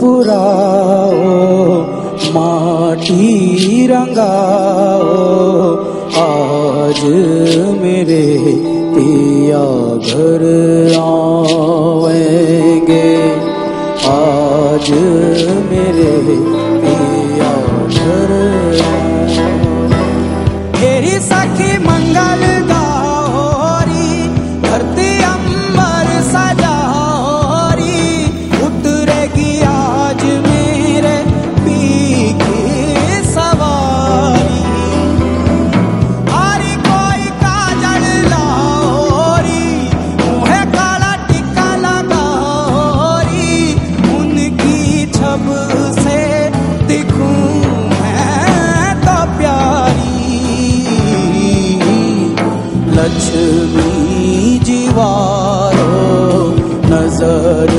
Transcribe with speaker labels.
Speaker 1: पुराओ माटी रंगाओ आज मेरे पिया घर आवेंगे। आज मेरे पिया घर मेरी सखी दिखूं मैं तो प्यारी लक्ष्मी जीवारो नज़र